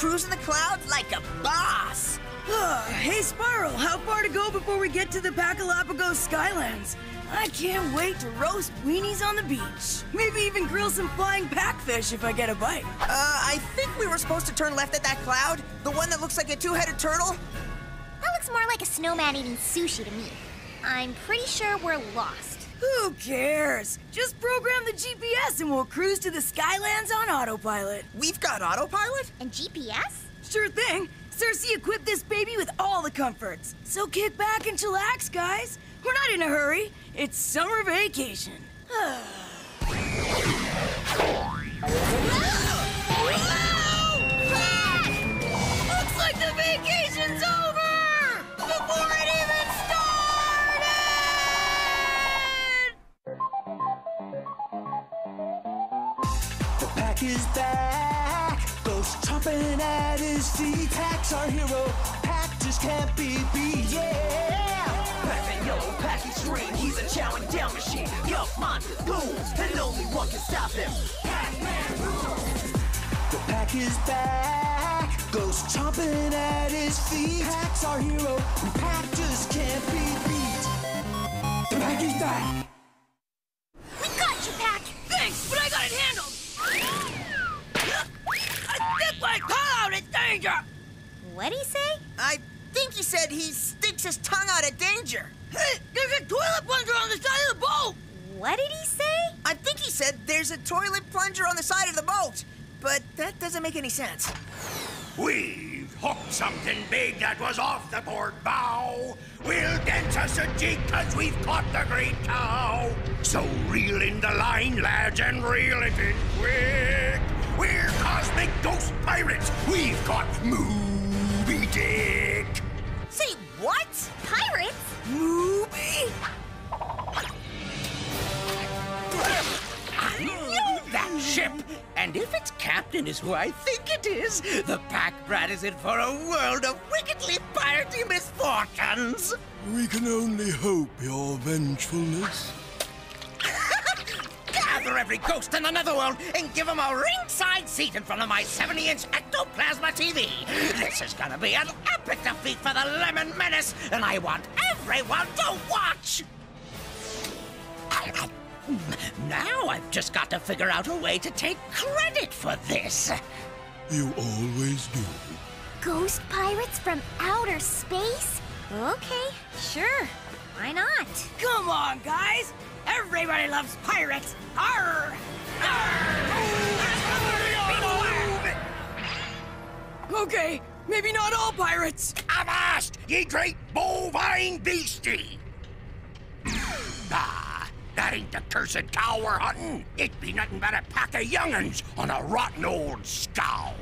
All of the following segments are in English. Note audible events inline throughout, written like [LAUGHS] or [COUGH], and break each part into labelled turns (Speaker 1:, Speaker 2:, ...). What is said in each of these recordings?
Speaker 1: cruising the clouds like a boss. [SIGHS]
Speaker 2: hey, Spiral, how far to go before we get to the Pacalapagos Skylands? I can't wait to roast weenies on the beach. Maybe even grill some flying packfish if I get a bite.
Speaker 1: Uh, I think we were supposed to turn left at that cloud. The one that looks like a two-headed turtle.
Speaker 3: That looks more like a snowman eating sushi to me. I'm pretty sure we're lost.
Speaker 2: Who cares? Just program the GPS and we'll cruise to the Skylands on autopilot.
Speaker 1: We've got autopilot?
Speaker 3: And GPS?
Speaker 2: Sure thing. Sir C equipped this baby with all the comforts. So kick back and chillax, guys. We're not in a hurry. It's summer vacation. [SIGHS] [SIGHS]
Speaker 4: Ah! Pac's our hero. Pac just can't be beat. Yeah.
Speaker 5: Pack that yellow pack extreme, he's a chowing down machine. Yup, monsters, goons, and only one can stop him. Pac-Man!
Speaker 4: The Pac is back. Ghost chomping at his feet. Pac's our hero. And Pac just can't be beat. The Pac is back.
Speaker 3: We got you, Pac!
Speaker 2: Thanks, but I got it handled! I stick my tongue out at danger!
Speaker 3: What'd he say?
Speaker 1: I think he said he sticks his tongue out of danger.
Speaker 2: Hey, there's a toilet plunger on the side of the boat!
Speaker 3: What did he say?
Speaker 1: I think he said there's a toilet plunger on the side of the boat. But that doesn't make any sense.
Speaker 6: We've hooked something big that was off the board bow. We'll dance us a jig cause we've caught the great cow. So reel in the line, lads, and reel it in quick. We're cosmic ghost pirates. We've caught got Moby Dick.
Speaker 1: Say what?
Speaker 3: Pirates?
Speaker 2: Moody?
Speaker 7: I know that ship! And if its captain is who I think it is, the Pac-Brat is in for a world of wickedly piratey misfortunes!
Speaker 8: We can only hope, Your Vengefulness.
Speaker 7: Gather every ghost in the netherworld and give them a ringside seat in front of my 70-inch ectoplasma TV. This is gonna be an epic defeat for the Lemon Menace, and I want everyone to watch! Now I've just got to figure out a way to take credit for this.
Speaker 8: You always do.
Speaker 3: Ghost pirates from outer space? Okay, sure. Why not?
Speaker 2: Come on, guys! Everybody loves pirates! Arr! Okay, maybe not all pirates.
Speaker 6: Avast, ye great bovine beastie! Ah, that ain't the cursed cow we're hunting. It be nothing but a pack of young'uns on a rotten old scow.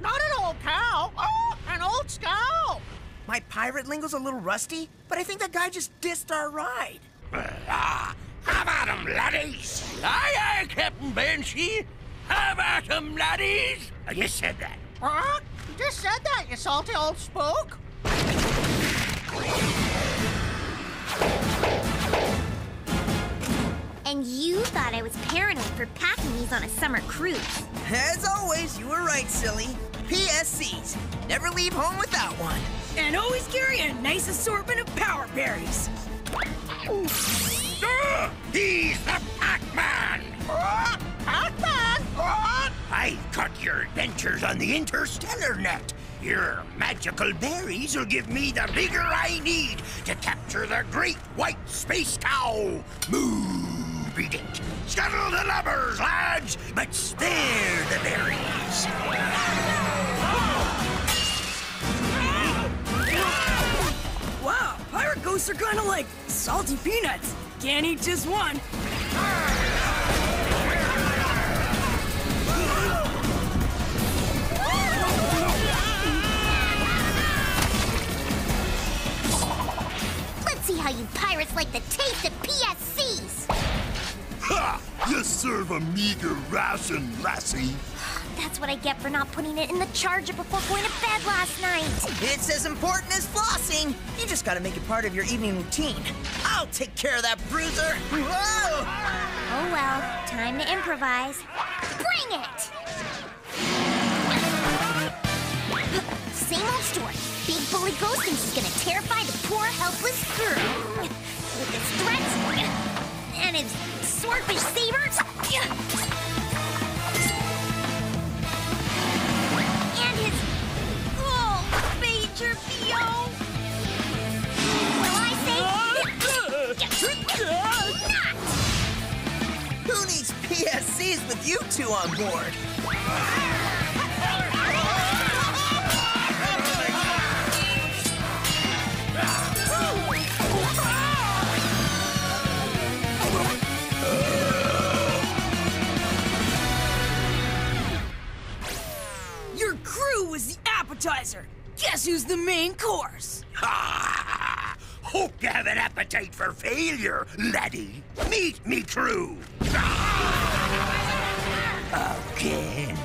Speaker 5: Not an old cow. Oh, an old scow.
Speaker 1: My pirate lingo's a little rusty, but I think that guy just dissed our ride.
Speaker 6: Ah, how about 'em, laddies?
Speaker 7: Aye, aye, Captain Banshee. How about 'em, laddies?
Speaker 6: You said that.
Speaker 5: Huh? You just said that, you salty old spook.
Speaker 3: And you thought I was paranoid for packing these on a summer cruise.
Speaker 1: As always, you were right, Cyli. PSCs. Never leave home without one.
Speaker 2: And always carry a nice assortment of power berries.
Speaker 6: Ah, he's the Pac-Man!
Speaker 5: What? Pac-Man? What?
Speaker 6: I've caught your adventures on the interstellar net. Your magical berries will give me the vigor I need to capture the great white space cow, Moby Dick. Scuttle the lubbers, lads, but spare the berries.
Speaker 2: Wow, pirate ghosts are kind of like salty peanuts. Can't eat just one.
Speaker 3: Let's see how you pirates like the taste of PSCs.
Speaker 8: Ha! You serve a meager ration, lassie. [SIGHS]
Speaker 3: That's what I get for not putting it in the charger before going to bed last night.
Speaker 1: It's as important as flossing. You just gotta make it part of your evening routine. I'll take care of that bruiser. Whoa!
Speaker 3: Oh, well. Time to improvise. Bring it! Same old story. Big Bully Ghost thinks he's gonna terrify the poor, helpless girl. With his threats and his swordfish sabers. And his... Oh, Major
Speaker 1: Fiona! You two on board?
Speaker 2: Your crew was the appetizer. Guess who's the main course? [LAUGHS]
Speaker 6: Hope you have an appetite for failure, laddie. Meet me crew. [LAUGHS] Again.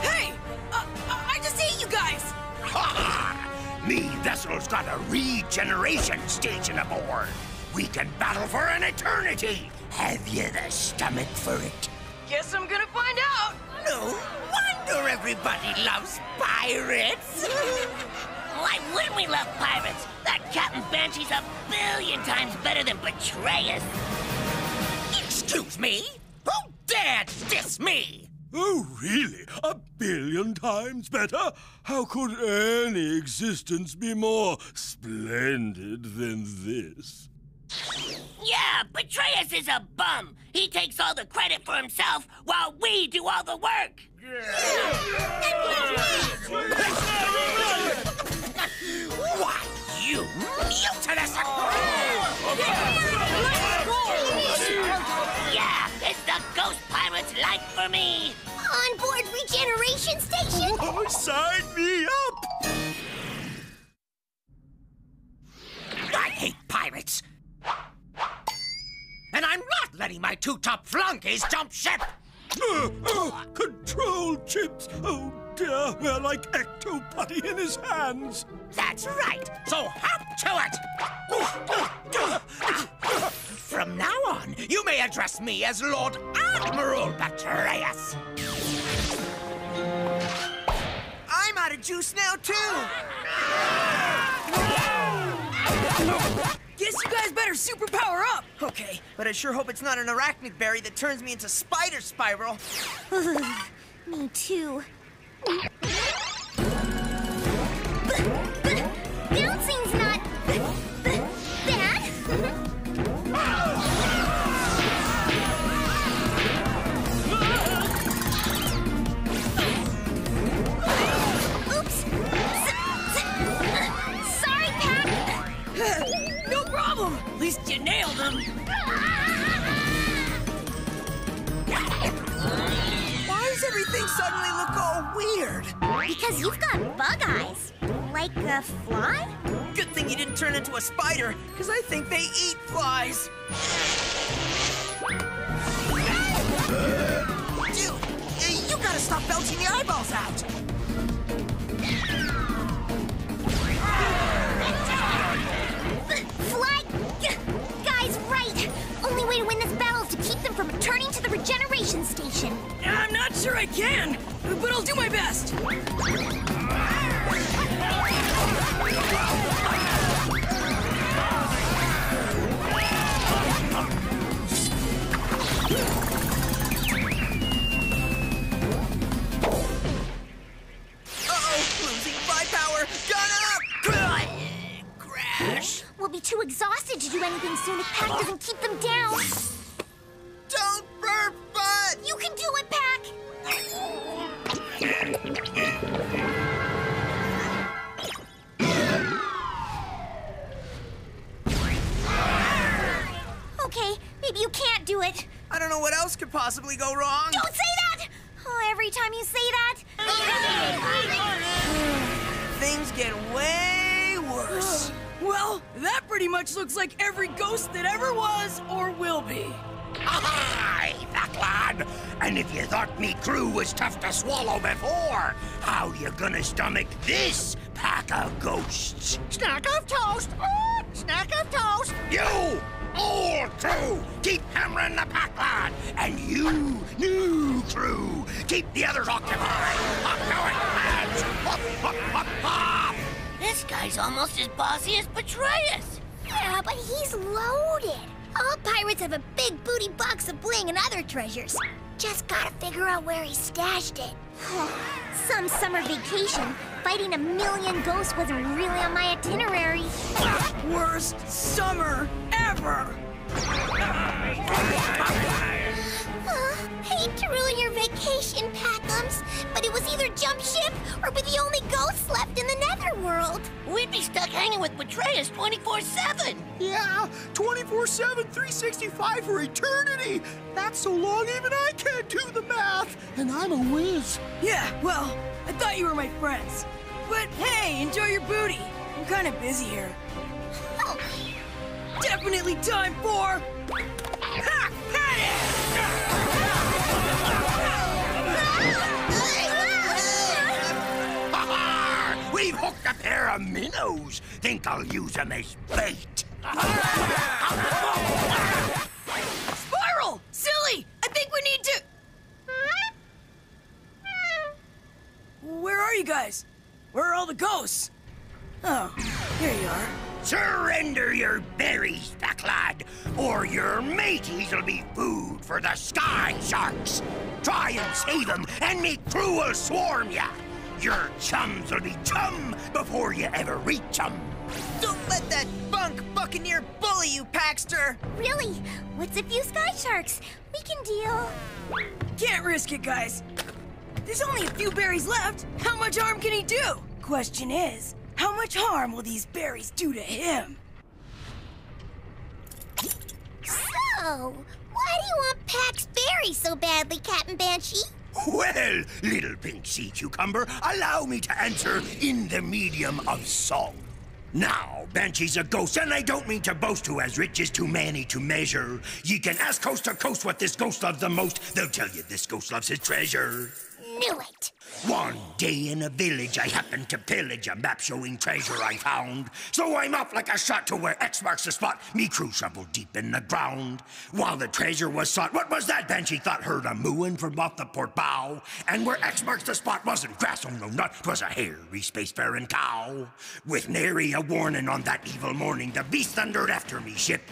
Speaker 2: Hey! Uh, I just ate you guys!
Speaker 6: Ha! Me vessel's got a regeneration station aboard. We can battle for an eternity. Have you the stomach for it?
Speaker 2: Guess I'm gonna find out!
Speaker 7: No wonder everybody loves pirates. [LAUGHS]
Speaker 9: Why wouldn't we love pirates? That Captain Banshee's a billion times better than Betrayus.
Speaker 7: Excuse me? Who dared diss me?
Speaker 8: Oh, really? A billion times better? How could any existence be more splendid than this?
Speaker 9: Yeah, Betrayus is a bum. He takes all the credit for himself while we do all the work.
Speaker 7: Why, you mutinous!
Speaker 9: Yeah, it's the ghost pirate's life for me.
Speaker 3: On board regeneration station? [LAUGHS]
Speaker 8: Oh, sign me up!
Speaker 7: I hate pirates! And I'm not letting my two top flunkies jump ship!
Speaker 8: Uh, [LAUGHS] oh, control chips! Oh dear, they're like ectoputty in his hands!
Speaker 7: That's right! So hop to it! [LAUGHS] From now on, you may address me as Lord Admiral Betrayus!
Speaker 1: I'm out of juice now, too!
Speaker 2: Guess you guys better super power up!
Speaker 1: Okay, but I sure hope it's not an arachnid berry that turns me into Spider Spiral. [LAUGHS]
Speaker 3: Me too.
Speaker 2: Least you nailed him!
Speaker 1: Why does everything suddenly look all weird?
Speaker 3: Because you've got bug eyes. Like a fly?
Speaker 1: Good thing you didn't turn into a spider, because I think they eat flies. Dude, you gotta stop belching the eyeballs out.
Speaker 3: The regeneration station.
Speaker 2: I'm not sure I can, but I'll do my best!
Speaker 3: Well, that
Speaker 2: pretty much looks like every ghost that ever was or will be.
Speaker 6: Aye, that lad. And if you thought me crew was tough to swallow before, how you gonna stomach this pack of ghosts?
Speaker 7: Snack of toast! Oh, snack of toast!
Speaker 6: You, old crew, keep hammering the pack lad, and you, new crew, keep the others occupied. Up to it, lads! Up, up, up, up!
Speaker 9: This guy's almost as bossy as Betrayus.
Speaker 3: Yeah, but he's loaded. All pirates have a big booty box of bling and other treasures. Just gotta figure out where he stashed it. [SIGHS] Some summer vacation, fighting a million ghosts wasn't really on my itinerary.
Speaker 2: Worst summer ever! [LAUGHS]
Speaker 3: Hate to ruin your vacation, Packums, but it was either jump ship or be the only ghosts left in the netherworld.
Speaker 9: We'd be stuck hanging with Betrayus 24-7.
Speaker 5: Yeah, 24 7, 365 for eternity. That's so long even I can't do the math. And I'm a whiz.
Speaker 2: Yeah, well, I thought you were my friends. But hey, enjoy your booty. I'm kind of busy here. [LAUGHS] Definitely time for. Ha!
Speaker 6: Ha minnows. Think I'll use them as bait.
Speaker 2: Spiral! Cyli! I think we need to. Where are you guys? Where are all the ghosts? Oh, here you are.
Speaker 6: Surrender your berries, back lad, or your mateys'll be food for the sky sharks. Try and save them, and me crew will swarm ya. Your chums'll be chum before you ever reach 'em.
Speaker 1: Don't let that bunk buccaneer bully you, Paxter!
Speaker 3: Really? What's a few sky sharks? We can deal.
Speaker 2: Can't risk it, guys. There's only a few berries left. How much harm can he do? Question is, how much harm will these berries do to him?
Speaker 3: So, why do you want Pax Berry so badly, Captain Banshee?
Speaker 6: Well, little pink sea cucumber, allow me to answer in the medium of song. Now, Banshee's a ghost, and I don't mean to boast who has riches too many to measure. Ye can ask coast to coast what this ghost loves the most. They'll tell you this ghost loves his treasure.
Speaker 3: Knew it.
Speaker 6: One day in a village, I happened to pillage a map showing treasure I found. So I'm off like a shot to where X marks the spot. Me crew shoveled deep in the ground. While the treasure was sought, what was that? Banshee thought heard a mooing from off the port bow. And where X marks the spot wasn't grass on no nut, 'twas a hairy spacefaring cow. With nary a warning on that evil morning, the beast thundered after me ship.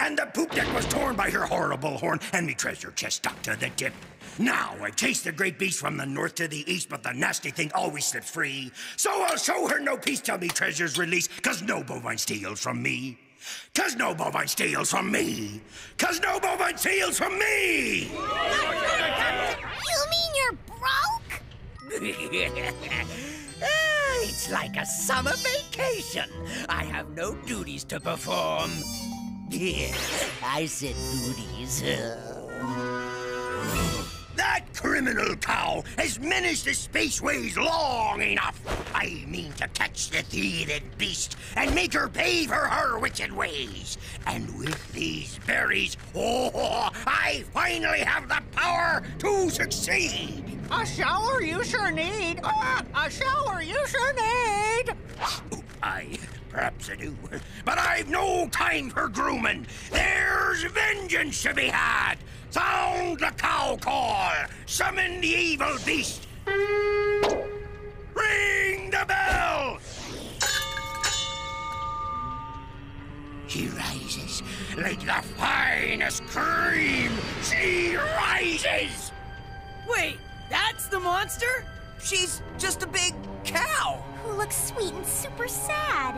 Speaker 6: And the poop deck was torn by her horrible horn, and me treasure chest stuck to the tip. Now I've chased the great beast from the north to the east, but the nasty thing always slips free. So I'll show her no peace till me treasures release, cause no bovine steals from me. Cause no bovine steals from me. Cause no bovine steals from me!
Speaker 3: You mean you're broke?
Speaker 7: Ah, [LAUGHS] it's like a summer vacation. I have no duties to perform. [LAUGHS] I said duties. [LAUGHS]
Speaker 6: That criminal cow has menaced the spaceways long enough. I mean to catch the thieving beast and make her pay for her wicked ways. And with these berries, oh, [LAUGHS] I finally have the power to succeed.
Speaker 5: A shower you sure need. Ah, [LAUGHS] a shower you sure need.
Speaker 6: I perhaps I do, but I've no time for grooming. There's vengeance to be had. Sound the cow call. Summon the evil beast. Ring the bell. She rises like the finest cream. She rises.
Speaker 2: Wait, that's the monster?
Speaker 1: She's just a big cow!
Speaker 3: Who looks sweet and super sad.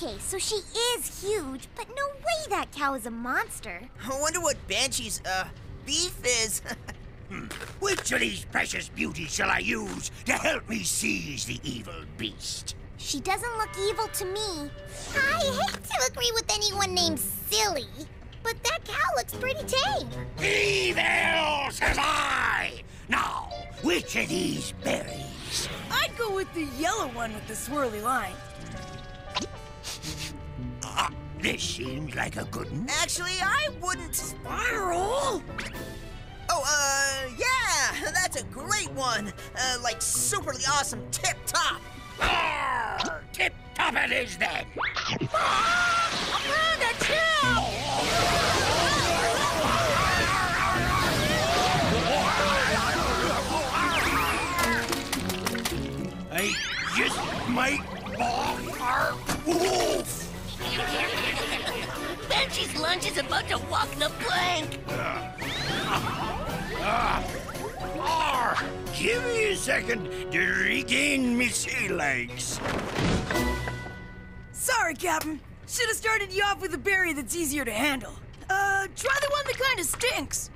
Speaker 3: Okay, so she is huge, but no way that cow is a monster.
Speaker 1: I wonder what Banshee's, uh, beef is. [LAUGHS]
Speaker 6: Which of these precious beauties shall I use to help me seize the evil beast?
Speaker 3: She doesn't look evil to me. I hate to agree with anyone named Cyli, but that cow looks pretty tame.
Speaker 6: Evil, says I! Now, which of these berries?
Speaker 2: I'd go with the yellow one with the swirly line.
Speaker 6: This seems like a good one.
Speaker 1: Actually, I wouldn't...
Speaker 2: Spiral?
Speaker 1: Oh, uh, yeah, that's a great one. Uh, like superly awesome tip-top. Tip-top
Speaker 6: it is then. ah! I just might ball our wolf then.
Speaker 9: Lunch is about to walk the plank.
Speaker 10: Ah, give me a second to regain my sea legs.
Speaker 2: Sorry, Captain. Should have started you off with a berry that's easier to handle. Uh, try the one that kind of stinks.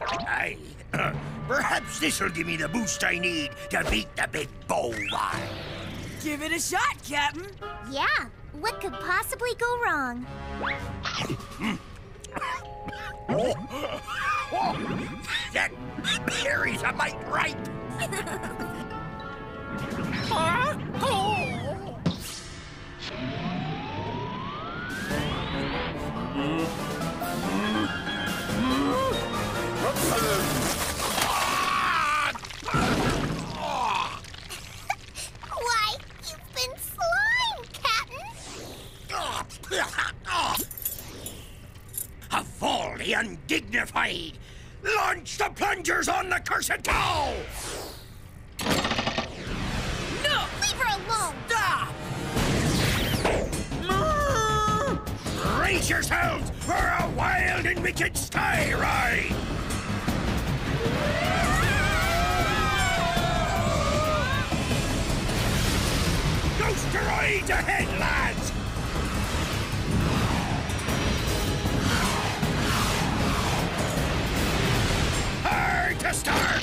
Speaker 10: Aye. Uh, perhaps this'll give me the boost I need to beat the big bovine.
Speaker 2: Give it a shot, Captain.
Speaker 3: Yeah, what could possibly go wrong?
Speaker 10: Oh, that berry's a bite ripe. Huh? Oh. Undignified, launch the plungers on the cursed cow!
Speaker 2: No!
Speaker 3: Leave her alone!
Speaker 2: Stop!
Speaker 10: Brace yourselves for a wild and wicked sky ride! Ghosteroids ahead, lads! Starboard!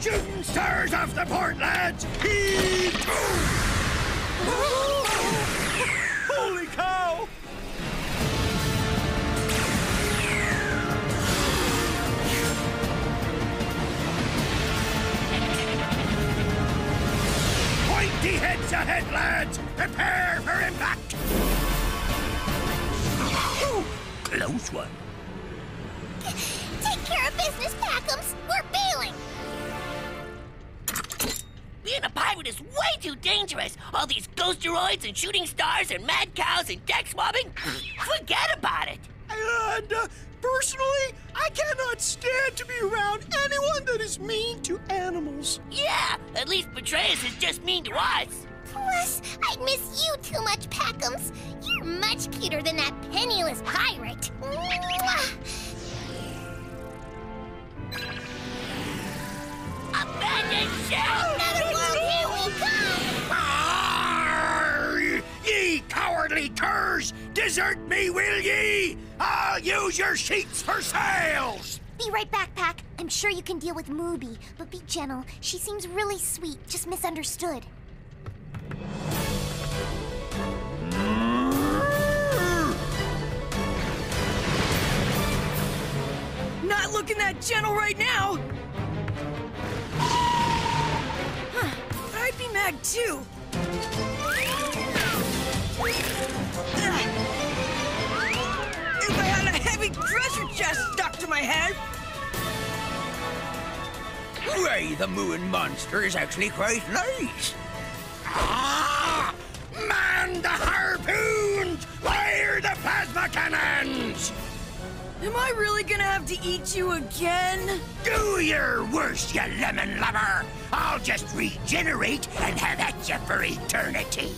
Speaker 10: Shooting stars off the port, lads! Heave!
Speaker 8: Holy cow!
Speaker 10: Pointy heads ahead, lads! Prepare for impact! Close one.
Speaker 3: Take care of business, Packums! We're bailing!
Speaker 9: Being a pirate is way too dangerous. All these ghosteroids and shooting stars and mad cows and deck swabbing. [GASPS] Forget about it.
Speaker 8: And uh, personally, I cannot stand to be around anyone that is mean to animals.
Speaker 9: Yeah, at least Betrayus is just mean to us.
Speaker 3: Plus, I'd miss you too much, Packums. You're much cuter than that penniless pirate.
Speaker 9: Abandoned ship!
Speaker 3: Another world, here we come!
Speaker 10: Arr! Ye cowardly curs! Desert me, will ye? I'll use your sheets for sails!
Speaker 3: Be right back, Pac. I'm sure you can deal with Mooby, but be gentle. She seems really sweet, just misunderstood.
Speaker 2: Looking that gentle right now. Huh, I'd be mad too. If I had a heavy treasure chest stuck to my head.
Speaker 10: Why, the moon monster is actually quite nice. Ah! Man
Speaker 2: Am I really gonna have to eat you again?
Speaker 10: Do your worst, you lemon lover! I'll just regenerate and have at you for eternity.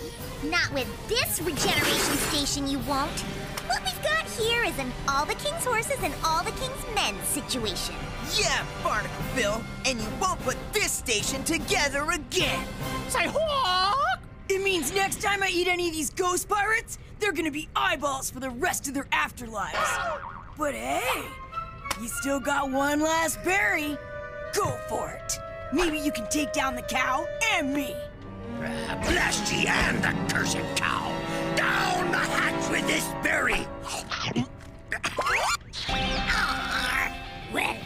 Speaker 3: Not with this regeneration station, you won't. What we've got here is an all the king's horses and all the king's men situation.
Speaker 1: Yeah, Barnacle Bill. And you won't put this station together again.
Speaker 2: Say what? It means next time I eat any of these ghost pirates, they're gonna be eyeballs for the rest of their afterlives. [GASPS] [LAUGHS] But hey, you still got one last berry. Go for it. Maybe you can take down the cow and me.
Speaker 10: Blast ye and the cursed cow! Down the hatch with this berry! [LAUGHS]
Speaker 3: Well,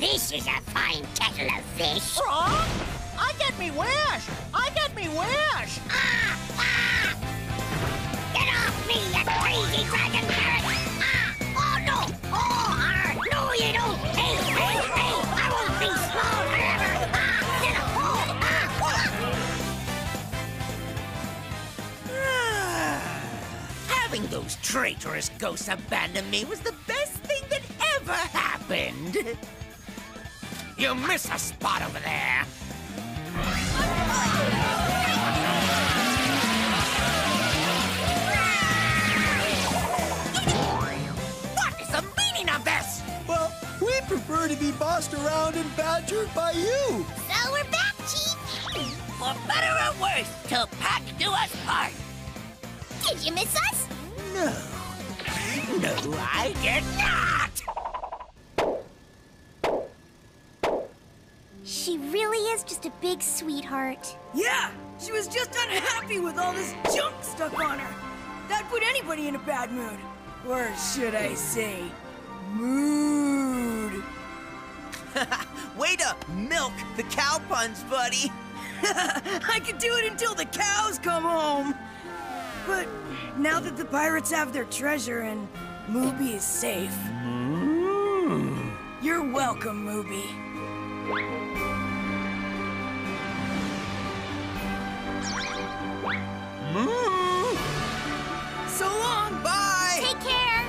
Speaker 3: this is a fine kettle of fish.
Speaker 7: I get me wish! I get me wish!
Speaker 3: Ah, ah! Get off me, you crazy dragon parrot!
Speaker 7: traitorous ghost abandoned me was the best thing that ever happened. You missed a spot over there. What is the meaning of this?
Speaker 8: Well, we prefer to be bossed
Speaker 5: around and badgered by you.
Speaker 3: So we're back, Chief.
Speaker 9: For better or worse, till pack do us part.
Speaker 3: Did you miss us?
Speaker 7: No. No, I did not!
Speaker 3: She really is just a big sweetheart.
Speaker 2: Yeah, she was just unhappy with all this junk stuck on her. That put anybody in a bad mood. Or should I say, mood. [LAUGHS]
Speaker 1: Way to milk the cow puns, buddy. [LAUGHS] [LAUGHS]
Speaker 2: I could do it until the cows come home. But now that the pirates have their treasure and Mooby is safe. You're welcome, Mooby. So long.
Speaker 1: Bye.
Speaker 3: Take care.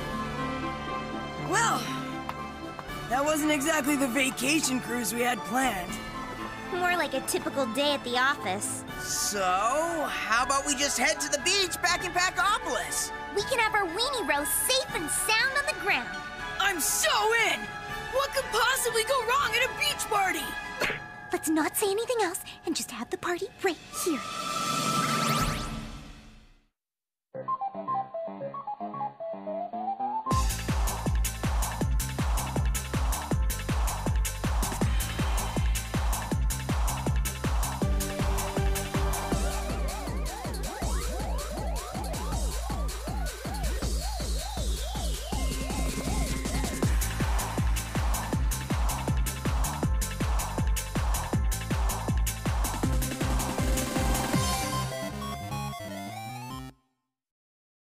Speaker 2: Well, that wasn't exactly the vacation cruise we had planned.
Speaker 3: More like a typical day at the office.
Speaker 1: So, how about we just head to the beach back in Pacopolis?
Speaker 3: We can have our weenie roast safe and sound on the ground.
Speaker 2: I'm so in! What could possibly go wrong at a beach party?
Speaker 3: Let's not say anything else and just have the party right here.